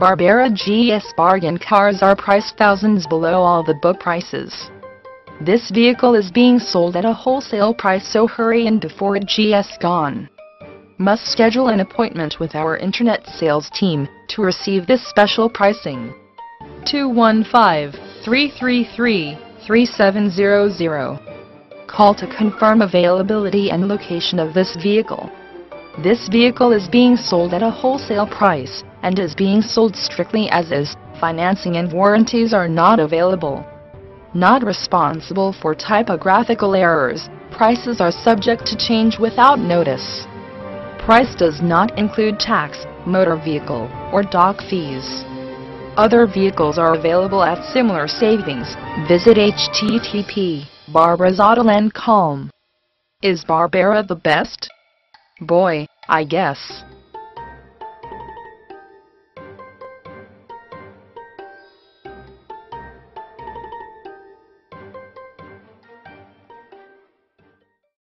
Barbera GS bargain cars are priced thousands below all the book prices. This vehicle is being sold at a wholesale price so hurry in before it GS gone. Must schedule an appointment with our internet sales team to receive this special pricing. 215-333-3700. Call to confirm availability and location of this vehicle. This vehicle is being sold at a wholesale price and is being sold strictly as is. Financing and warranties are not available. Not responsible for typographical errors. Prices are subject to change without notice. Price does not include tax, motor vehicle, or doc fees. Other vehicles are available at similar savings. Visit http barbera's.com. Is Barbera the best? Boy, I guess.